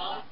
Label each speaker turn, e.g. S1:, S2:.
S1: God.